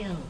kill.